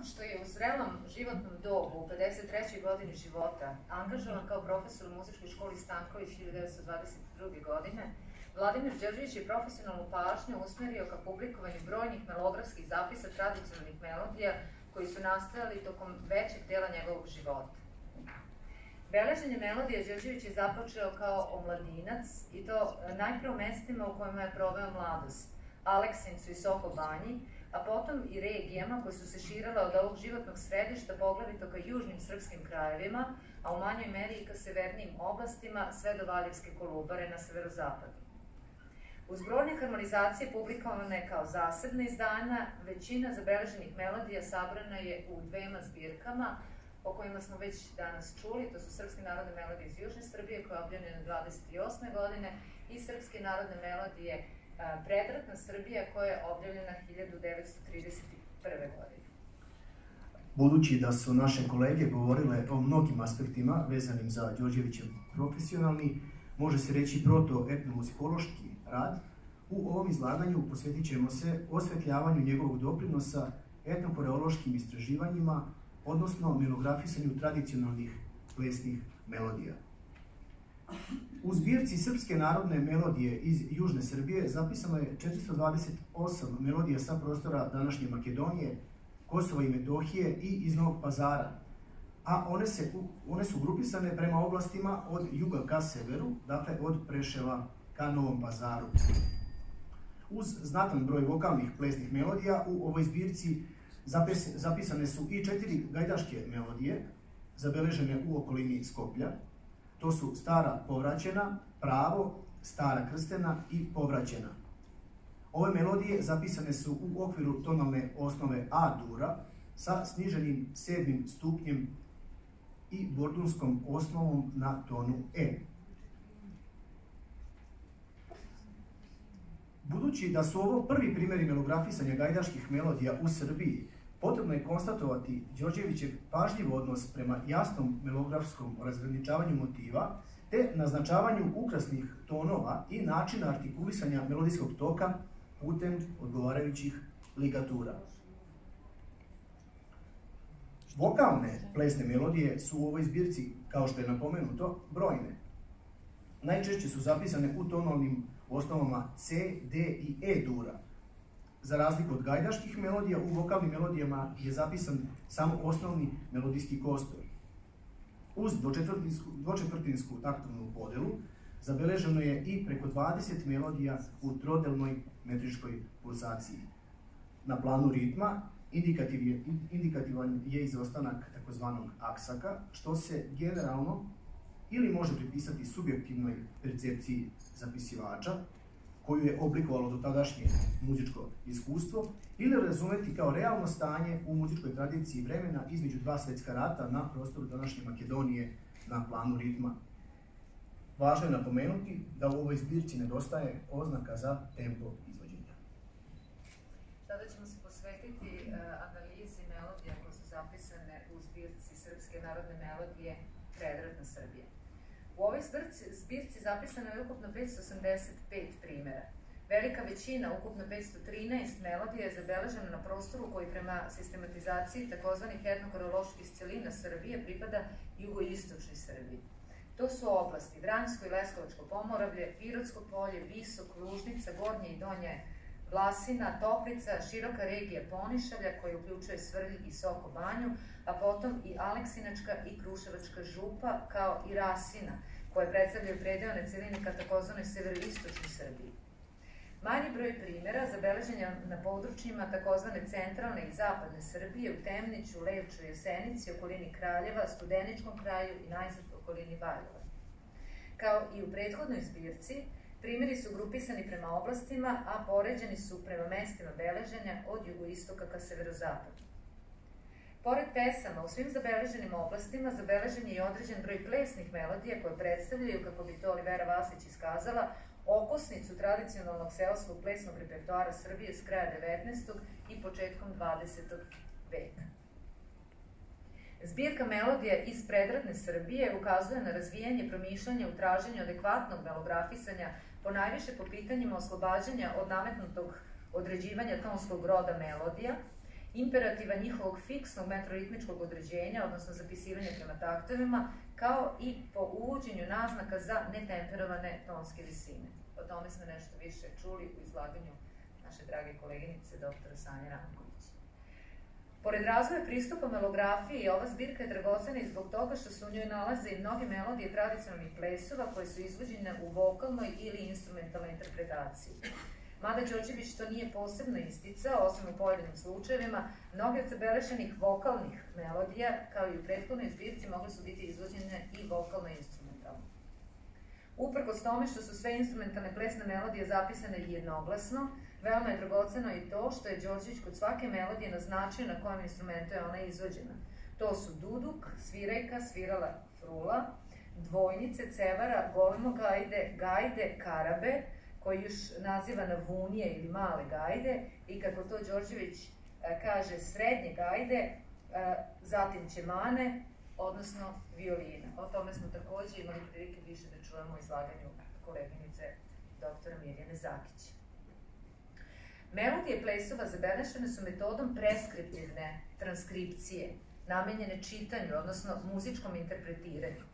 Nakon što je u zrelom životnom dobu, u 53. godini života, angažovan kao profesor u muzičkoj školi Stanković 1922. godine, Vladimir Đorđević je profesionalnu pažnju usmerio ka publikovanju brojnih melografskih zapisa tradicionalnih melodija koji su nastajali tokom većeg dela njegovog života. Beleženje melodije Đorđević je započeo kao omladinac i to najpre u mestima u kojima je proveo mladost, Aleksincu i Soko Banji, a potom i regijama koje su se širale od ovog životnog središta poglavito ka južnim srpskim krajevima, a u manjoj meri i ka severnijim oblastima sve do Valjevske kolubare na severozapadu. Uz brojne harmonizacije publikovane kao zasebne izdanja, većina zabeleženih melodija sabrana je u dvema zbirkama, o kojima smo već danas čuli, to su Srpske narodne melodije iz Južne Srbije, koja je objavljena 28. godine, i Srpske narodne melodije Predratna Srbija koja je objavljena 1931. godine. Budući da su naše kolege govorile o mnogim aspektima vezanim za Đorđevićev profesionalni, može se reći proto-etnomuzikološki rad, u ovom izlaganju posvetit ćemo se osvetljavanju njegovog doprinosa etnokoreološkim istraživanjima, odnosno melografisanju tradicionalnih plesnih melodija. U zbirci Srpske narodne melodije iz Južne Srbije zapisano je 428 melodija sa prostora današnje Makedonije, Kosova i Metohije i iz Novog pazara, a one, se, one su grupisane prema oblastima od juga ka severu, dakle od Preševa ka Novom pazaru. Uz znatan broj vokalnih plesnih melodija u ovoj zbirci zapisane su i četiri gajdaške melodije, zabeležene u okolini Skoplja, To su stara povraćena, pravo, stara krstena i povraćena. Ove melodije zapisane su u okviru tonalne osnove A-dura sa sniženim sedmim stupnjem i bordunskom osnovom na tonu E. Budući da su ovo prvi primjeri melografisanja gajdaških melodija u Srbiji, Potrebno je konstatovati Đorđevićev pažljiv odnos prema jasnom melografskom razgraničavanju motiva, te naznačavanju ukrasnih tonova i načina artikulisanja melodijskog toka putem odgovarajućih ligatura. Vokalne plesne melodije su u ovoj zbirci, kao što je napomenuto, brojne. Najčešće su zapisane u tonalnim osnovama C, D i E dura, Za razliku od gajdaških melodija, u vokalnim melodijama je zapisan samo osnovni melodijski kostor. Uz dočetvrtinsku, dočetvrtinsku taktovnu podelu zabeleženo je i preko 20 melodija u trodelnoj metričkoj pulsaciji. Na planu ritma indikativan je izostanak takozvanog aksaka, što se generalno ili može pripisati subjektivnoj percepciji zapisivača, koju je oblikovalo do tadašnje muzičko iskustvo, ili razumeti kao realno stanje u muzičkoj tradiciji vremena između dva svetska rata na prostoru današnje Makedonije na planu ritma. Važno je napomenuti da u ovoj zbirci nedostaje oznaka za tempo izvođenja. Sada ćemo se posvetiti uh, analizi melodija koje su zapisane u zbirci Srpske narodne melodije Predratna Srbija. U ovoj zbirci, zapisano je ukupno 585 primjera. Velika većina, ukupno 513 melodija je zabeležena na prostoru koji prema sistematizaciji takozvanih etnokoroloških celina Srbije pripada jugoistočnoj Srbiji. To su oblasti Vranjsko i Leskovačko pomoravlje, Pirotsko polje, Visok, Lužnica, Gornje i Donje Vlasina, Toplica, široka regija Ponišavlja koja uključuje Svrljig i Soko Banju, a potom i Aleksinačka i Kruševačka župa kao i Rasina, koje predstavljaju predeone celine ka takozvanoj severoistočnoj Srbiji. Manji broj primjera zabeleženja na područjima takozvane centralne i zapadne Srbije u Temniću, Levču, Jesenici, okolini Kraljeva, Studeničkom kraju i najzad okolini Valjeva. Kao i u prethodnoj zbirci, Primjeri su grupisani prema oblastima, a poređeni su prema mestima beleženja od jugoistoka ka severozapadu. Pored pesama, u svim zabeleženim oblastima zabeležen je i određen broj plesnih melodija koje predstavljaju, kako bi to Olivera Vasić iskazala, okosnicu tradicionalnog seoskog plesnog repertoara Srbije s kraja 19. i početkom 20. veka. Zbirka melodija iz predratne Srbije ukazuje na razvijanje promišljanja u traženju adekvatnog melografisanja ponajviše po pitanjima oslobađanja od nametnutog određivanja tonskog roda melodija imperativa njihovog fiksnog metroritmičkog određenja, odnosno zapisivanja prema taktovima, kao i po uvođenju naznaka za netemperovane tonske visine. O tome smo nešto više čuli u izlaganju naše drage koleginice, dr. Sanja Ranković. Pored razvoja pristupa melografiji, ova zbirka je dragocena i zbog toga što se u njoj nalaze i mnoge melodije tradicionalnih plesova koje su izvođene u vokalnoj ili instrumentalnoj interpretaciji. Mada Đorđević to nije posebno isticao, osim u pojedinim slučajevima, mnoge od zabelešenih vokalnih melodija, kao i u prethodnoj zbirci, mogle su biti izvođene i vokalno i instrumentalno. Uprkos tome što su sve instrumentalne plesne melodije zapisane jednoglasno, veoma je dragoceno i to što je Đorđević kod svake melodije naznačio na kojem instrumentu je ona izvođena. To su duduk, svirajka, svirala frula, dvojnice, cevara, golemo gajde, gajde, karabe, koji još naziva na vunije ili male gajde i kako to Đorđević e, kaže srednje gajde, e, zatim ćemane, odnosno violina. O tome smo takođe imali prilike više da čujemo u izlaganju koleginice dr. Mirjane Zakić. Melodije plesova zabelešene su metodom preskriptivne transkripcije, namenjene čitanju, odnosno muzičkom interpretiranju.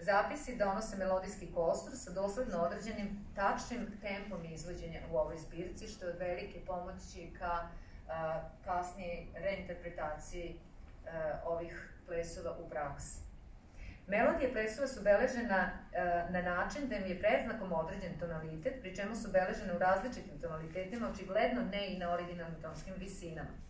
Zapisi donose melodijski kostur sa dosledno određenim tačnim tempom izvođenja u ovoj zbirci, što je od velike pomoći ka kasnije reinterpretaciji ovih plesova u praksi. Melodije plesova su beležena a, na način da im je predznakom određen tonalitet, pri čemu su beležene u različitim tonalitetima, očigledno ne i na originalnim tonskim visinama.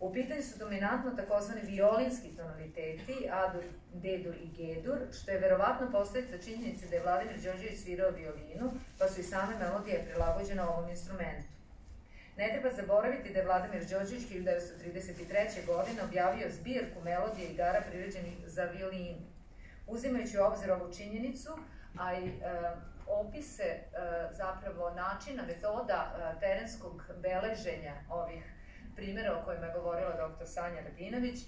U pitanju su dominantno takozvani violinski tonaliteti, A-dur, D-dur i G-dur, što je verovatno posledica činjenice da je Vladimir Đorđević svirao violinu, pa su i same melodije prilagođene ovom instrumentu. Ne treba zaboraviti da je Vladimir Đorđević 1933. godine objavio zbirku melodije igara priređenih za violinu. Uzimajući u obzir ovu činjenicu, a i e, opise e, zapravo načina, metoda e, terenskog beleženja ovih primjera o kojima je govorila dr. Sanja Radinović,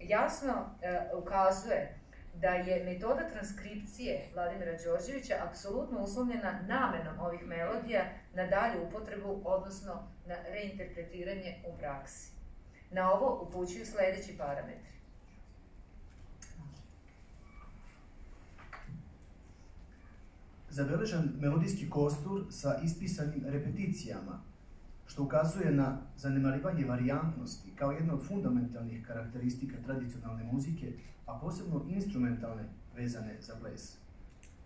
jasno e, ukazuje da je metoda transkripcije Vladimira Đorđevića apsolutno uslovljena namenom ovih melodija na dalju upotrebu, odnosno na reinterpretiranje u praksi. Na ovo upućuju sledeći parametri. Zabeležan melodijski kostur sa ispisanim repeticijama što ukazuje na zanemarivanje varijantnosti kao jedna od fundamentalnih karakteristika tradicionalne muzike, a posebno instrumentalne vezane za ples.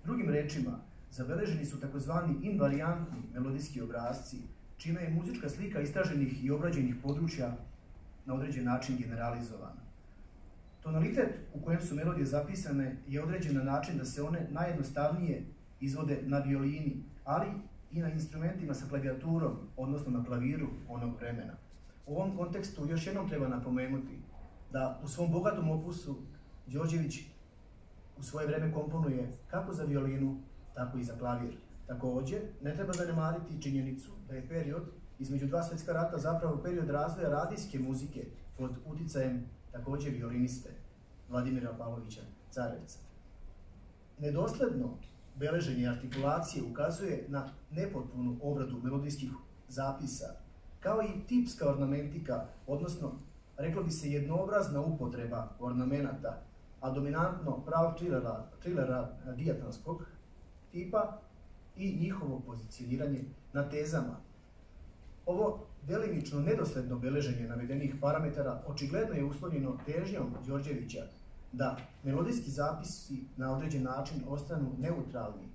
Drugim rečima, zabeleženi su takozvani invariantni melodijski obrazci, čime je muzička slika istraženih i obrađenih područja na određen način generalizovana. Tonalitet u kojem su melodije zapisane je određen na način da se one najjednostavnije izvode na violini, ali i na instrumentima sa klavijaturom, odnosno na klaviru onog vremena. U ovom kontekstu još jednom treba napomenuti da u svom bogatom opusu Đorđević u svoje vreme komponuje kako za violinu, tako i za klavir. Takođe, ne treba zanemariti činjenicu da je period između dva svetska rata zapravo period razvoja radijske muzike pod uticajem takođe violiniste Vladimira Pavlovića Carevca. Nedosledno beleženje artikulacije ukazuje na nepotpunu obradu melodijskih zapisa, kao i tipska ornamentika, odnosno, reklo bi se jednoobrazna upotreba ornamenata, a dominantno pravo trilera, trilera dijatonskog tipa i njihovo pozicioniranje na tezama. Ovo delimično nedosledno beleženje navedenih parametara očigledno je uslovljeno težnjom Đorđevića da melodijski zapisi na određen način ostanu neutralni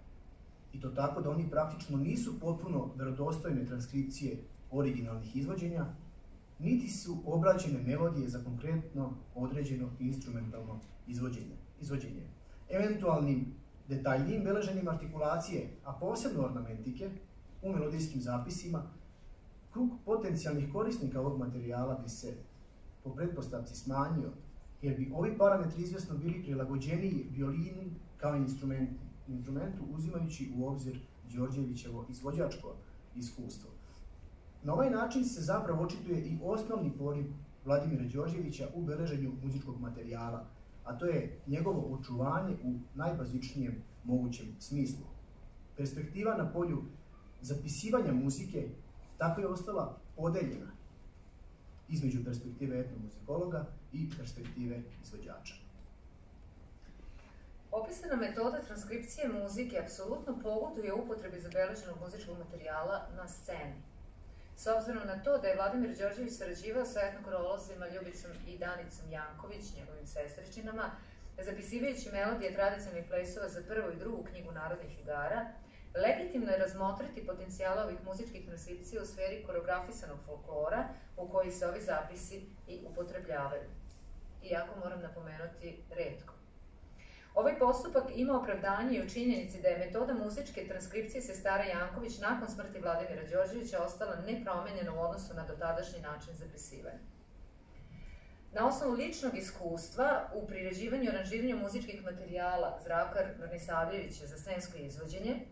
i to tako da oni praktično nisu potpuno verodostojne transkripcije originalnih izvođenja, niti su obrađene melodije za konkretno određeno instrumentalno izvođenje. izvođenje. Eventualnim detaljnijim beleženjem artikulacije, a posebno ornamentike, u melodijskim zapisima, krug potencijalnih korisnika ovog materijala bi se po pretpostavci smanjio jer bi ovi parametri izvesno bili prilagođeniji violini kao instrumentu, instrumentu uzimajući u obzir Đorđevićevo izvođačko iskustvo. Na ovaj način se zapravo očituje i osnovni poriv Vladimira Đorđevića u beleženju muzičkog materijala, a to je njegovo očuvanje u najbazičnijem mogućem smislu. Perspektiva na polju zapisivanja muzike tako je ostala podeljena. Između perspektive etnomuzikologa i perspektive izvođača. Opisana metoda transkripcije muzike apsolutno pogoduje upotrebi zabeleženog muzičkog materijala na sceni. S obzirom na to da je Vladimir Đorđević sarađivao sa etnokorolozima Ljubicom i Danicom Janković, njegovim sestričinama, zapisivajući melodije tradicionalnih plesova za prvu i drugu knjigu narodnih igara, legitimno je razmotriti potencijala ovih muzičkih transkripcija u sferi koreografisanog folklora u koji se ovi zapisi i upotrebljavaju. Iako moram napomenuti redko. Ovaj postupak ima opravdanje i u činjenici da je metoda muzičke transkripcije sestara Janković nakon smrti Vladimira Đorđevića ostala nepromenjena u odnosu na dotadašnji način zapisivanja. Na osnovu ličnog iskustva u priređivanju i aranžiranju muzičkih materijala Zdravka Nisavljevića za scensko izvođenje,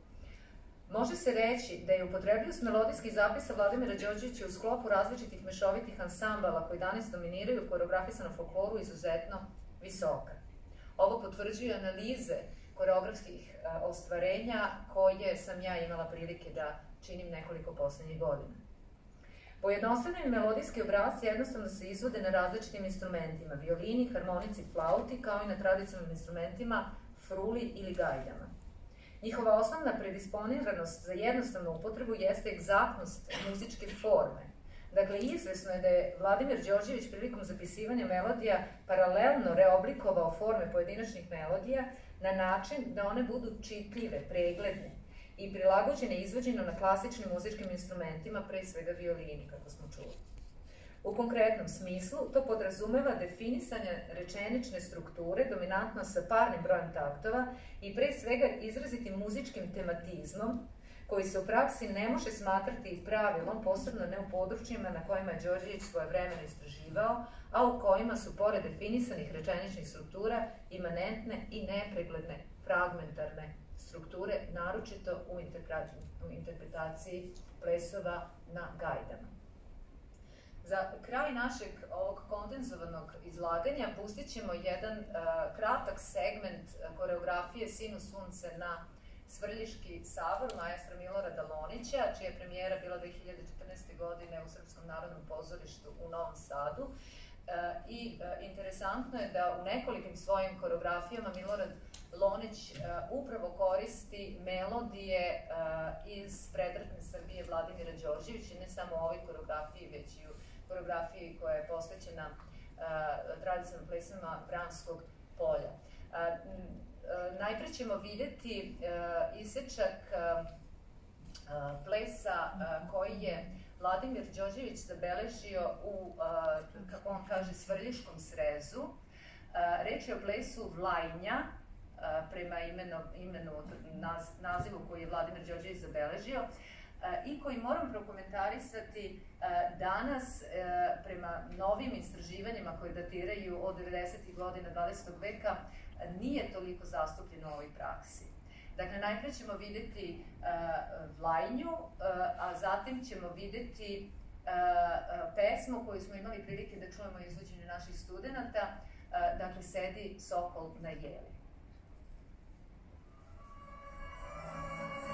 može se reći da je upotrebljivost melodijskih zapisa Vladimira Đorđevića u sklopu različitih mešovitih ansambala koji danas dominiraju u koreografisanom folkloru izuzetno visoka. Ovo potvrđuju analize koreografskih ostvarenja koje sam ja imala prilike da činim nekoliko poslednjih godina. Pojednostavljeni melodijski obrazci jednostavno se izvode na različitim instrumentima, violini, harmonici, flauti, kao i na tradicionalnim instrumentima, fruli ili gajdama. Njihova osnovna predisponiranost za jednostavnu upotrebu jeste egzaktnost muzičke forme, Dakle, izvesno je da je Vladimir Đorđević prilikom zapisivanja melodija paralelno reoblikovao forme pojedinačnih melodija na način da one budu čitljive, pregledne i prilagođene izvođeno na klasičnim muzičkim instrumentima, pre svega violini, kako smo čuli. U konkretnom smislu, to podrazumeva definisanje rečenične strukture, dominantno sa parnim brojem taktova i pre svega izrazitim muzičkim tematizmom, koji se u praksi ne može smatrati pravilom, posebno ne u područjima na kojima je Đorđević svoje vremena istraživao, a u kojima su, pored definisanih rečeničnih struktura, imanentne i nepregledne fragmentarne strukture, naročito u, interpretaciji plesova na gajdama. Za kraj našeg ovog kondenzovanog izlaganja pustit ćemo jedan uh, kratak segment koreografije Sinu sunce na Svrljiški sabor maestra Milorada Lonića, čija je premijera bila 2014. godine u Srpskom narodnom pozorištu u Novom Sadu. E, I e, interesantno je da u nekolikim svojim koreografijama Milorad Lonić e, upravo koristi melodije iz predratne Srbije Vladimira Đorđevića, ne samo u ovoj koreografiji, već i u koreografiji koja je posvećena tradicionalnim plesama Vranskog polja. Najpre ćemo videti uh, isečak plesa koji je Vladimir Đorđević zabeležio u, kako on kaže, Svrljiškom srezu. Reč je o plesu Vlajnja, prema imenu, imenu naz, nazivu koji je Vladimir Đorđević zabeležio i koji moram prokomentarisati danas e, prema novim istraživanjima koje datiraju od 90. godina 20. veka nije toliko zastupljeno u ovoj praksi. Dakle, najpre ćemo videti vlajnju, a zatim ćemo videti pesmu koju smo imali prilike da čujemo izvođenju naših studenta, dakle, Sedi sokol na jeli. Thank you.